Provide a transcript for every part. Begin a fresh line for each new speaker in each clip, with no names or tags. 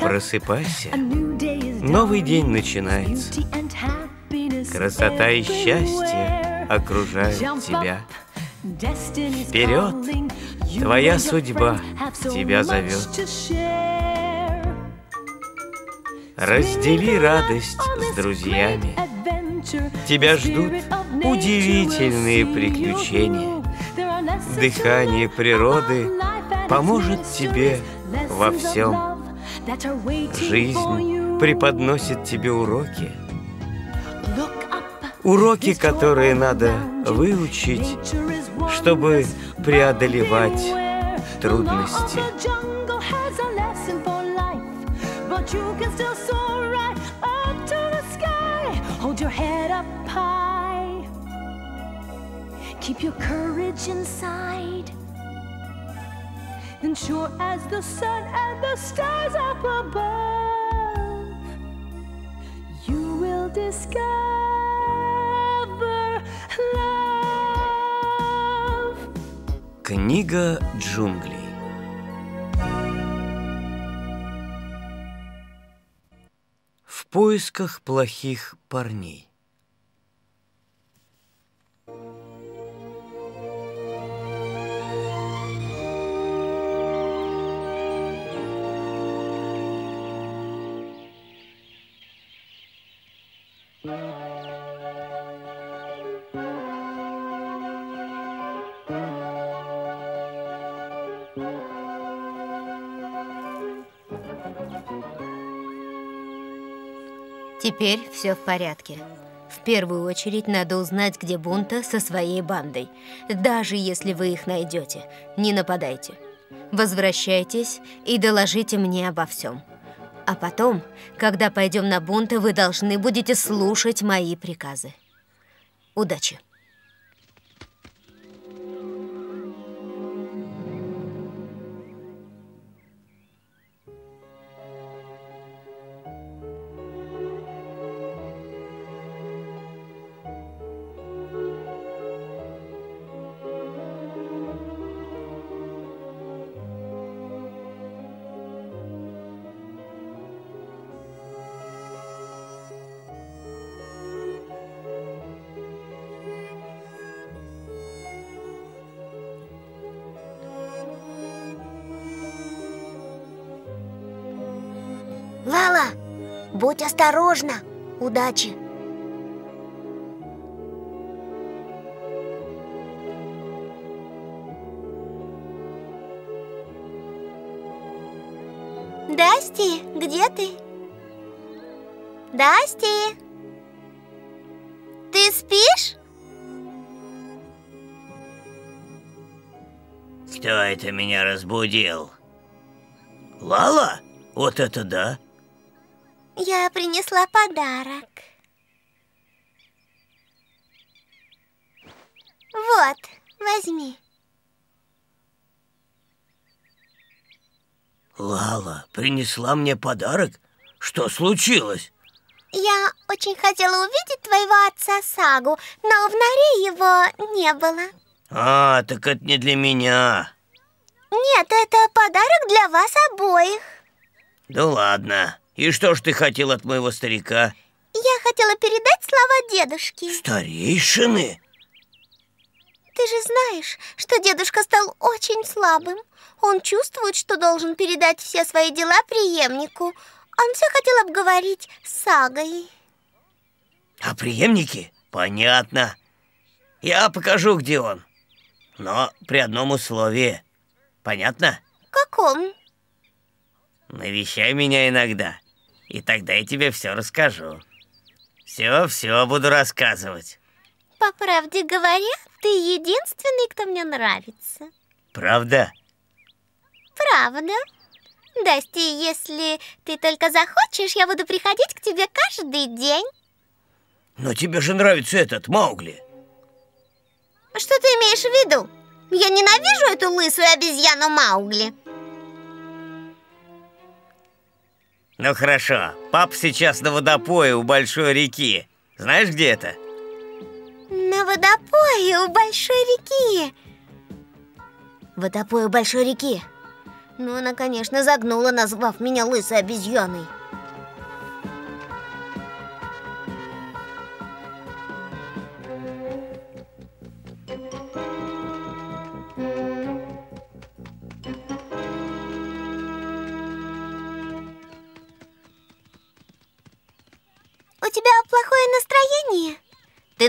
Просыпайся, новый день начинается. Красота и счастье окружают тебя. Вперед! Твоя судьба тебя зовет. Раздели радость с друзьями. Тебя ждут удивительные приключения. Дыхание природы поможет тебе во всем. Жизнь преподносит тебе уроки. Уроки, которые надо выучить, чтобы преодолевать трудности. Keep your courage inside. And sure as the sun and the stars up above, you will discover love. Книга джунглей. В поисках плохих парней.
Теперь все в порядке. В первую очередь надо узнать, где Бунта со своей бандой. Даже если вы их найдете, не нападайте. Возвращайтесь и доложите мне обо всем. А потом, когда пойдем на бунты, вы должны будете слушать мои приказы. Удачи!
Лала, будь осторожна. Удачи. Дасти, где ты? Дасти? Ты спишь?
Кто это меня разбудил? Лала? Вот это да!
Я принесла подарок. Вот, возьми.
Лала принесла мне подарок? Что случилось?
Я очень хотела увидеть твоего отца Сагу, но в норе его не было.
А, так это не для меня.
Нет, это подарок для вас обоих.
Да ладно. И что ж ты хотел от моего старика?
Я хотела передать слова дедушке.
Старейшины?
Ты же знаешь, что дедушка стал очень слабым. Он чувствует, что должен передать все свои дела преемнику. Он все хотел обговорить с Сагой.
А преемники? Понятно. Я покажу, где он. Но при одном условии. Понятно?
Каком?
Навещай меня иногда, и тогда я тебе все расскажу. Все-все буду рассказывать.
По правде говоря, ты единственный, кто мне нравится.
Правда?
Правда. Дасти, если ты только захочешь, я буду приходить к тебе каждый день.
Но тебе же нравится этот Маугли.
Что ты имеешь в виду? Я ненавижу эту лысую обезьяну Маугли.
Ну хорошо, папа сейчас на водопое у большой реки. Знаешь, где это?
На водопое у большой реки.
Водопой у большой реки.
Ну, она, конечно, загнула, назвав меня лысой обезьяной.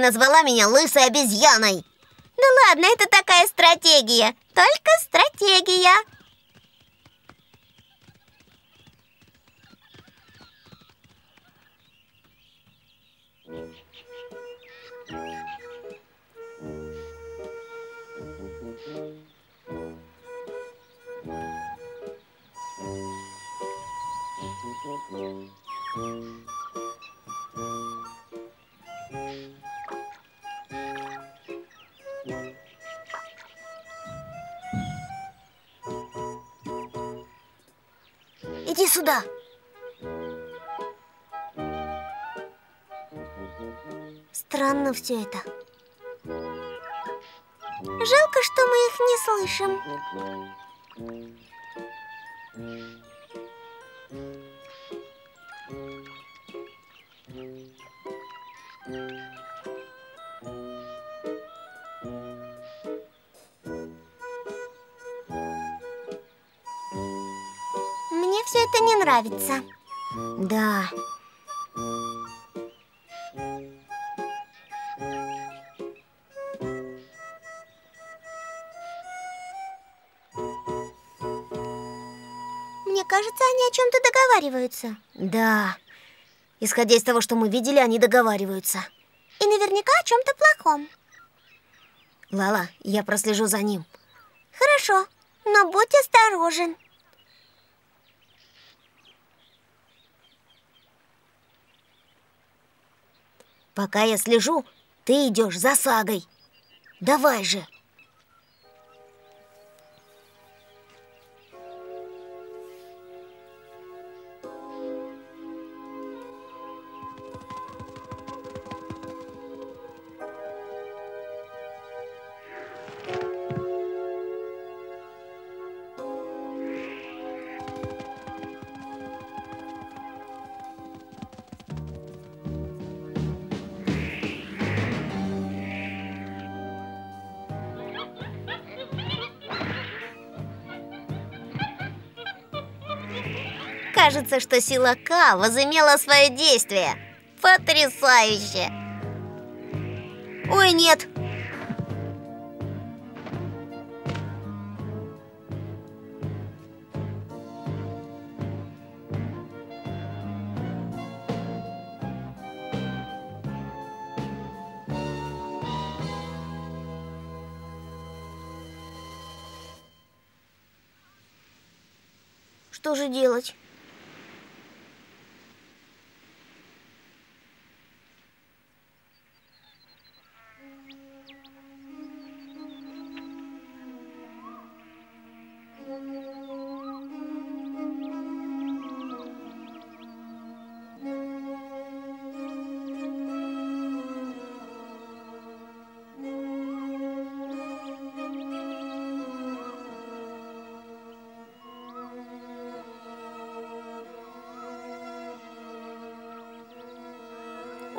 Назвала меня лысой обезьяной. Ну ладно, это такая стратегия. Только стратегия. Иди сюда. Странно все это. Жалко, что мы их не слышим. Мне все это не нравится.
Да,
Мне кажется, они о чем-то договариваются.
да. Исходя из того, что мы видели, они договариваются.
И наверняка о чем-то плохом.
Лала, я прослежу за ним.
Хорошо, но будь осторожен.
Пока я слежу, ты идешь за сагой. Давай же.
Кажется, что сила К возымела свое действие. Потрясающе!
Ой, нет.
Что же делать?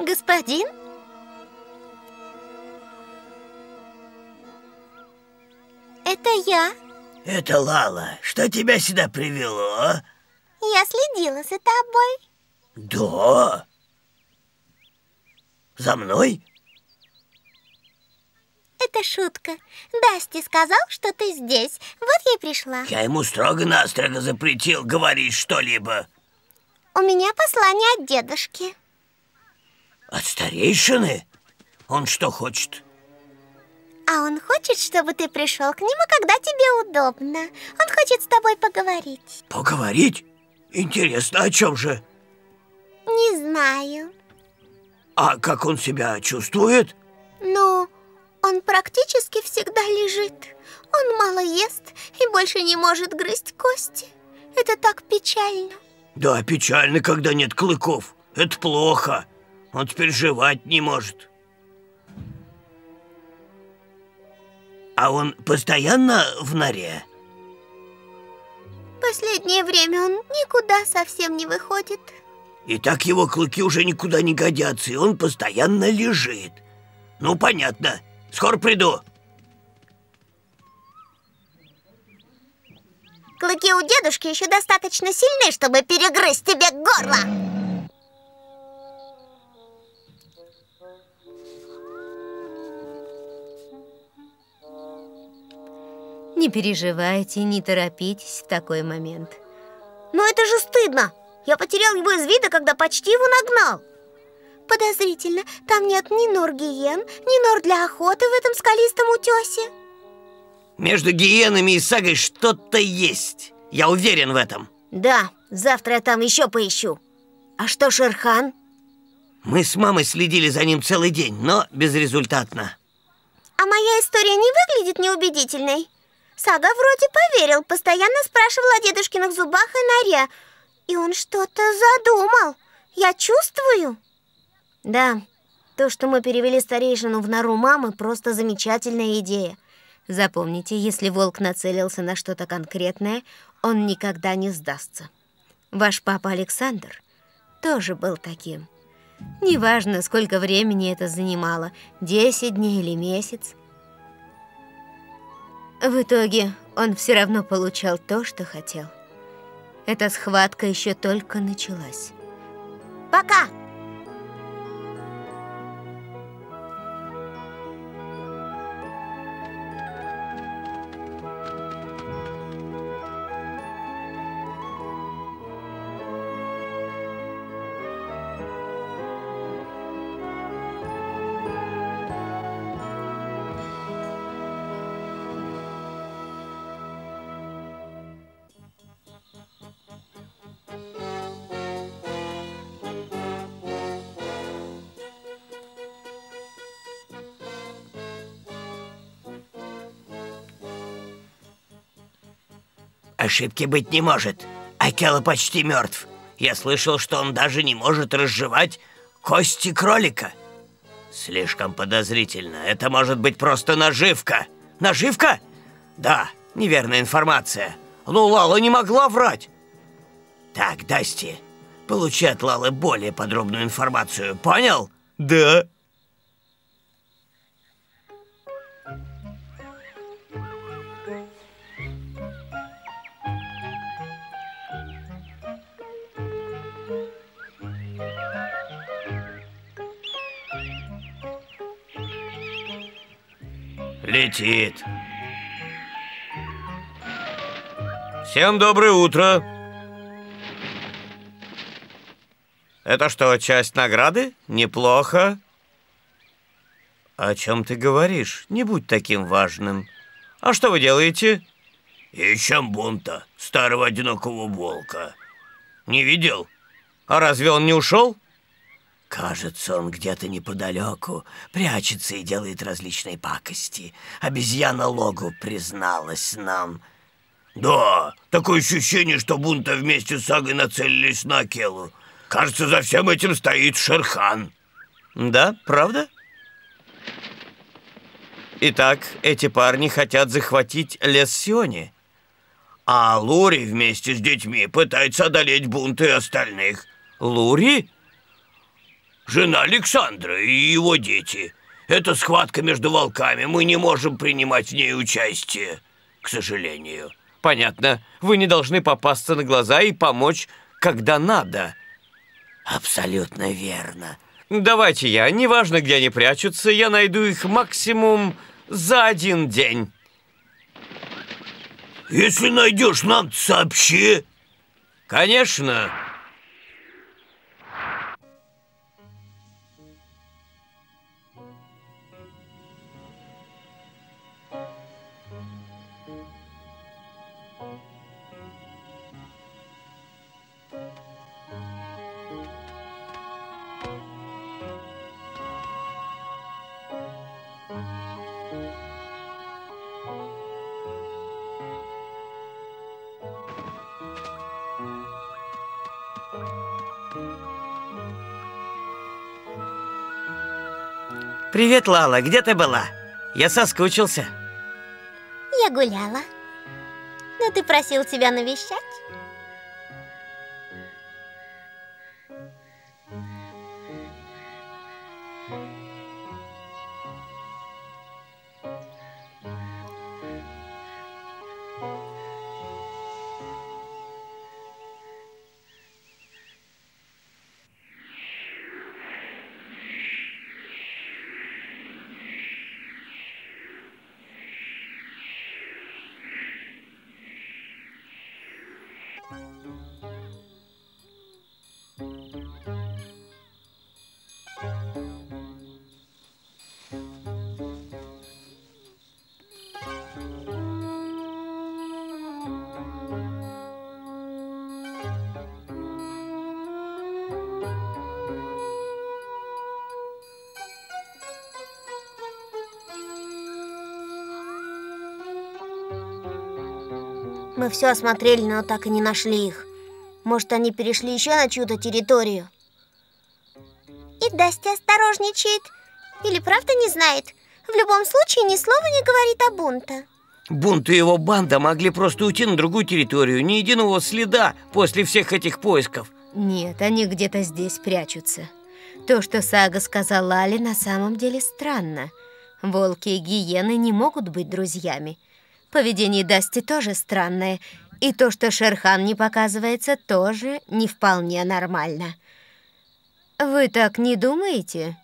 Господин? Это я.
Это Лала. Что тебя сюда привело?
Я следила за тобой.
Да? За мной?
Это шутка. Дасти сказал, что ты здесь. Вот я и пришла.
Я ему строго-настрого запретил говорить что-либо.
У меня послание от дедушки.
От старейшины? Он что хочет?
А он хочет, чтобы ты пришел к нему, когда тебе удобно. Он хочет с тобой поговорить.
Поговорить? Интересно, о чем же?
Не знаю.
А как он себя чувствует?
Ну, он практически всегда лежит. Он мало ест и больше не может грызть кости. Это так печально.
Да, печально, когда нет клыков. Это плохо. Он теперь жевать не может. А он постоянно в норе?
Последнее время он никуда совсем не выходит.
И так его клыки уже никуда не годятся, и он постоянно лежит. Ну, понятно. Скоро приду.
Клыки у дедушки еще достаточно сильны, чтобы перегрызть тебе горло.
Не переживайте, не торопитесь в такой момент.
Но это же стыдно. Я потерял его из вида, когда почти его нагнал. Подозрительно, там нет ни нор гиен, ни нор для охоты в этом скалистом утесе.
Между гиенами и сагой что-то есть. Я уверен в этом.
Да, завтра я там еще поищу. А что Шерхан?
Мы с мамой следили за ним целый день, но безрезультатно.
А моя история не выглядит неубедительной? Сага вроде поверил, постоянно спрашивал о дедушкиных зубах и норе. И он что-то задумал. Я чувствую. Да, то, что мы перевели старейшину в нору мамы, просто замечательная идея. Запомните, если волк нацелился на что-то конкретное, он никогда не сдастся. Ваш папа Александр тоже был таким. Неважно, сколько времени это занимало, 10 дней или месяц. В итоге он все равно получал то, что хотел. Эта схватка еще только началась. Пока!
Ошибки быть не может. Акела почти мертв. Я слышал, что он даже не может разжевать кости кролика. Слишком подозрительно. Это может быть просто наживка. Наживка? Да, неверная информация. Но Лала не могла врать. Так, Дасти, получи от Лалы более подробную информацию, понял?
Да.
Летит.
Всем доброе утро. Это что, часть награды? Неплохо. О чем ты говоришь? Не будь таким важным. А что вы делаете?
Ищем бунта, старого одинокого волка. Не видел?
А разве он не ушел?
Кажется, он где-то неподалеку, прячется и делает различные пакости. Обезьяна Логу призналась нам. Да, такое ощущение, что бунта вместе с Сагой нацелились на Акелу. Кажется, за всем этим стоит Шерхан.
Да, правда? Итак, эти парни хотят захватить лес Сиони.
А Лури вместе с детьми пытается одолеть бунты остальных.
Лури?
Жена Александра и его дети. Это схватка между волками. Мы не можем принимать в ней участие, к сожалению.
Понятно. Вы не должны попасться на глаза и помочь, когда надо.
Абсолютно верно.
Давайте я, неважно, где они прячутся, я найду их максимум за один день.
Если найдешь, нам сообщи.
Конечно. Привет, Лала, где ты была? Я соскучился.
Я гуляла. Но ты просил тебя навещать. Мы все осмотрели, но так и не нашли их. Может, они перешли еще на чью-то территорию? И Дасти осторожничает. Или правда не знает? В любом случае, ни слова не говорит о бунте.
Бунт и его банда могли просто уйти на другую территорию. Ни единого следа после всех этих поисков.
Нет, они где-то здесь прячутся. То, что Сага сказала Али, на самом деле странно. Волки и гиены не могут быть друзьями. Поведение Дасти тоже странное. И то, что Шерхан не показывается, тоже не вполне нормально. Вы так не думаете?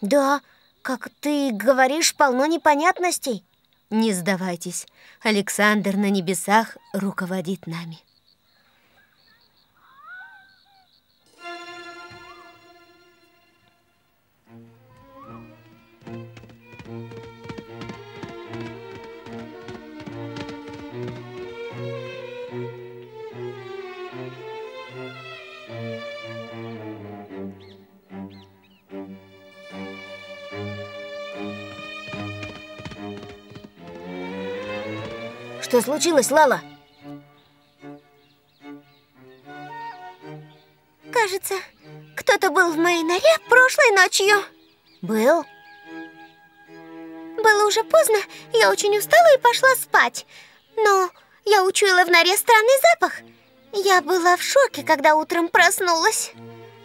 Да, как ты говоришь, полно непонятностей.
Не сдавайтесь. Александр на небесах руководит нами.
Что случилось, Лала? Кажется, кто-то был в моей норе прошлой ночью. Был? Было уже поздно, я очень устала и пошла спать. Но я учуяла в норе странный запах. Я была в шоке, когда утром проснулась.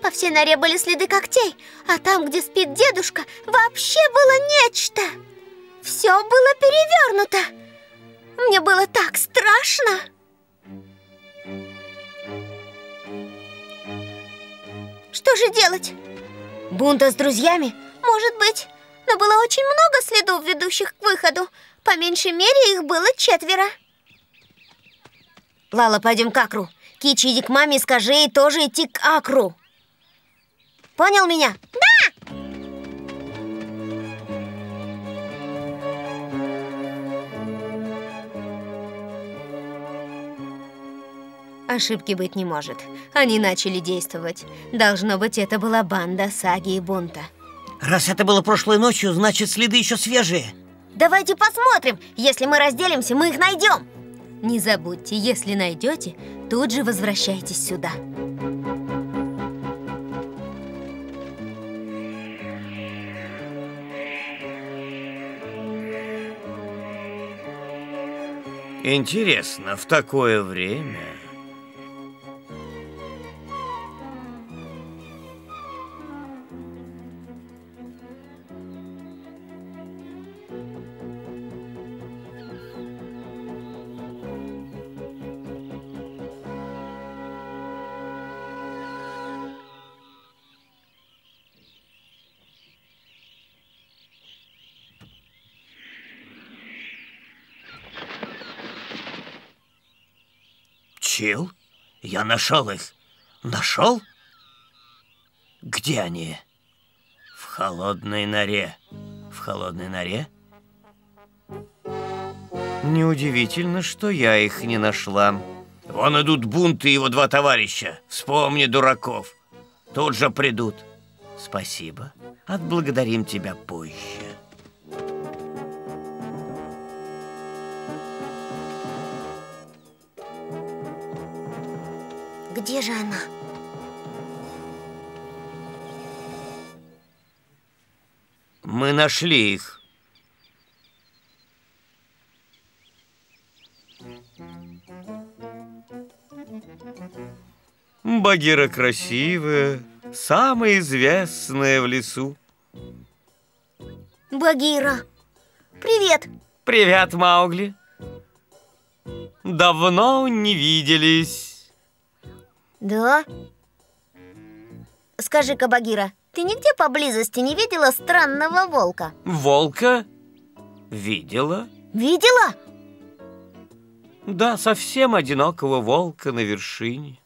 По всей норе были следы когтей, а там, где спит дедушка, вообще было нечто. Все было перевернуто. Мне было так страшно. Что же делать?
Бунта с друзьями?
Может быть. Но было очень много следов, ведущих к выходу. По меньшей мере их было четверо.
Лала, пойдем к Акру. Кичи, иди к маме и скажи ей тоже идти к Акру. Понял меня?
Да!
Ошибки быть не может. Они начали действовать. Должно быть, это была банда Саги и Бунта.
Раз это было прошлой ночью, значит, следы еще свежие.
Давайте посмотрим. Если мы разделимся, мы их найдем.
Не забудьте, если найдете, тут же возвращайтесь сюда.
Интересно, в такое время... Чил? Я нашел их. Нашел? Где они? В холодной норе. В холодной норе? Неудивительно, что я их не нашла. Вон идут бунты его два товарища. Вспомни дураков. Тут же придут. Спасибо. Отблагодарим тебя позже.
Где же она?
Мы нашли их. Багира красивая, самая известная в лесу.
Багира, привет!
Привет, Маугли. Давно не виделись.
Да? Скажи-ка, Багира, ты нигде поблизости не видела странного волка?
Волка? Видела?
Видела?
Да, совсем одинокого волка на вершине.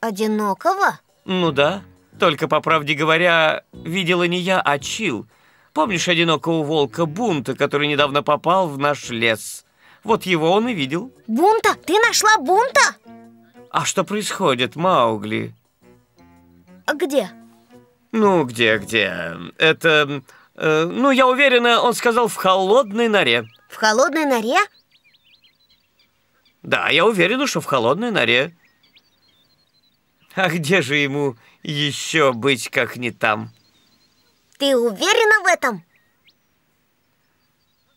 Одинокого?
Ну да, только, по правде говоря, видела не я, а Чил. Помнишь одинокого волка Бунта, который недавно попал в наш лес? Вот его он и видел.
Бунта? Ты нашла бунта?
А что происходит, Маугли?
А Где?
Ну, где-где? Это... э, ну, я уверена, он сказал в холодной норе.
В холодной норе?
Да, я уверена, что в холодной норе. А где же ему еще быть, как не там?
Ты уверена в этом?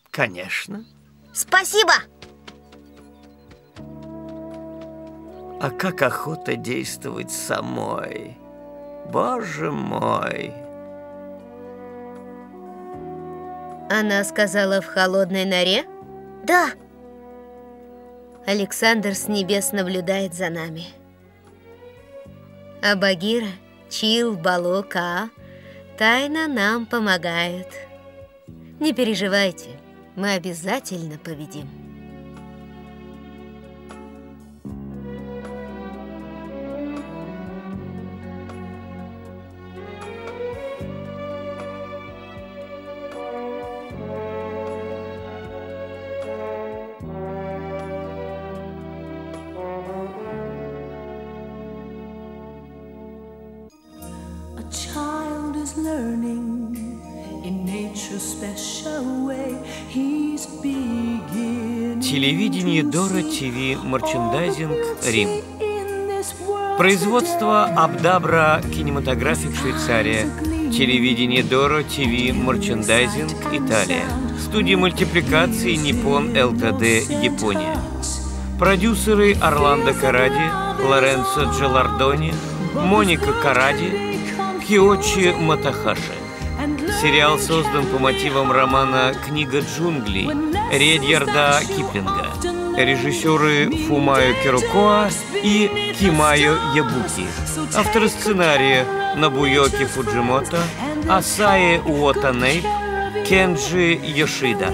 Конечно.
Спасибо!
А как охота действовать самой. Боже мой.
Она сказала в холодной норе?
Да.
Александр с небес наблюдает за нами. А Багира, Чил, Балока тайно нам помогает. Не переживайте, мы обязательно победим.
Телевидение Дора TV Merchandising Рим. Производство Абдабра Кинематографик Швейцария. Телевидение Дора TV Merchandising Италия. Студия мультипликации Nippon Ltd Япония. Продюсеры Орландо Каради, Лоренцо Джелардони, Моника Каради, Киочи Матахаши. Сериал создан по мотивам романа «Книга джунглей» Редьярда Киплинга. Режиссеры Фумайо Кирокоа и Кимайо Ябуки. Авторы сценария Набуйоки Фуджимото, Асае Уотанейп, Кенджи Йошида.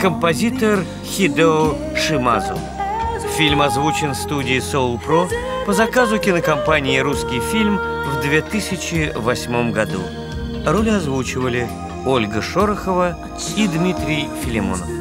Композитор Хидо Шимазу. Фильм озвучен в студии Soul Pro по заказу кинокомпании «Русский фильм» в 2008 году. Роли озвучивали Ольга Шорохова и Дмитрий Филимонов.